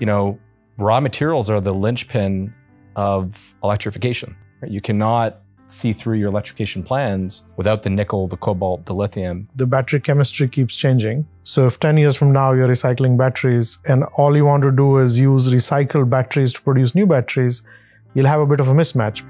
you know, raw materials are the linchpin of electrification. You cannot see through your electrification plans without the nickel, the cobalt, the lithium. The battery chemistry keeps changing. So if 10 years from now you're recycling batteries and all you want to do is use recycled batteries to produce new batteries, you'll have a bit of a mismatch.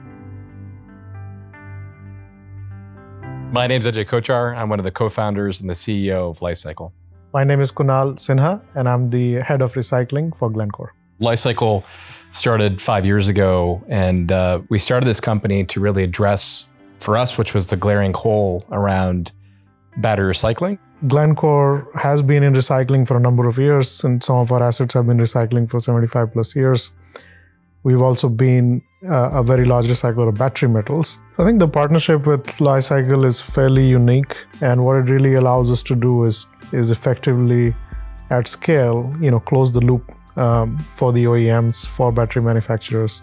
My name is Ajay Kochhar. I'm one of the co-founders and the CEO of Li-Cycle. My name is Kunal Sinha, and I'm the head of recycling for Glencore. Li-Cycle started five years ago, and uh, we started this company to really address, for us, which was the glaring hole around battery recycling. Glencore has been in recycling for a number of years, and some of our assets have been recycling for 75 plus years. We've also been uh, a very large recycler of battery metals. I think the partnership with Li-Cycle is fairly unique, and what it really allows us to do is is effectively at scale, you know, close the loop um, for the OEMs, for battery manufacturers,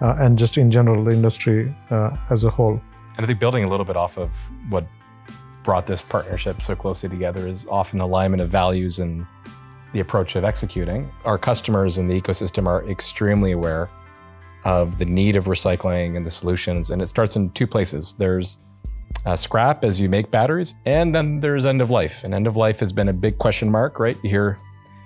uh, and just in general the industry uh, as a whole. And I think building a little bit off of what brought this partnership so closely together is often alignment of values and the approach of executing. Our customers in the ecosystem are extremely aware of the need of recycling and the solutions, and it starts in two places. There's uh, scrap as you make batteries, and then there's end of life. And end of life has been a big question mark, right? You hear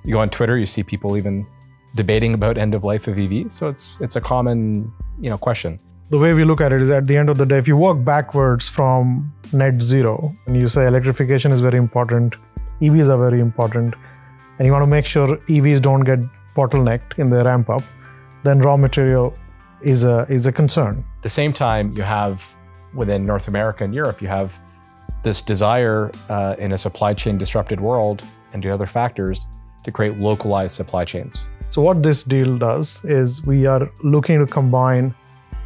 you go on Twitter, you see people even debating about end of life of EVs. So it's it's a common you know question. The way we look at it is at the end of the day, if you work backwards from net zero and you say electrification is very important, EVs are very important, and you want to make sure EVs don't get bottlenecked in their ramp up, then raw material is a is a concern. At the same time, you have within North America and Europe, you have this desire uh, in a supply chain disrupted world and to other factors to create localized supply chains. So what this deal does is we are looking to combine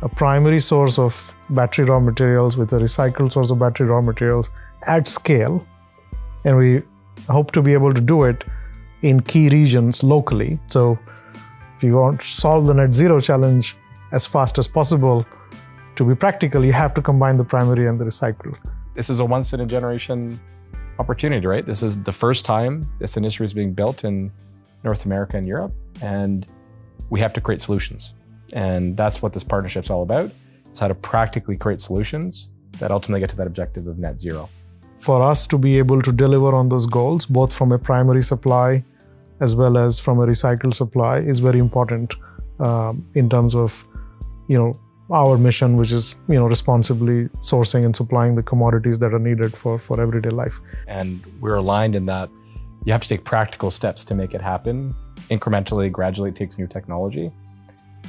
a primary source of battery raw materials with a recycled source of battery raw materials at scale. And we hope to be able to do it in key regions locally. So if you want to solve the net zero challenge as fast as possible, to be practical, you have to combine the primary and the recycled. This is a once in a generation opportunity, right? This is the first time this industry is being built in North America and Europe, and we have to create solutions. And that's what this partnership's all about. It's how to practically create solutions that ultimately get to that objective of net zero. For us to be able to deliver on those goals, both from a primary supply as well as from a recycled supply, is very important um, in terms of, you know, our mission, which is you know responsibly sourcing and supplying the commodities that are needed for for everyday life. And we're aligned in that you have to take practical steps to make it happen. Incrementally, gradually, it takes new technology,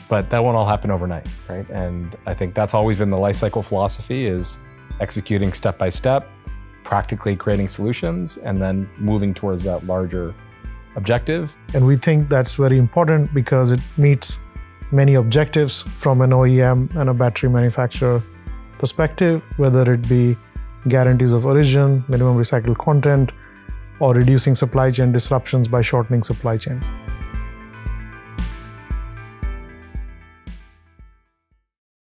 but that won't all happen overnight, right? And I think that's always been the Li-Cycle philosophy: is executing step by step, practically creating solutions, and then moving towards that larger objective. And we think that's very important because it meets many objectives from an OEM and a battery manufacturer perspective, whether it be guarantees of origin, minimum recycled content, or reducing supply chain disruptions by shortening supply chains.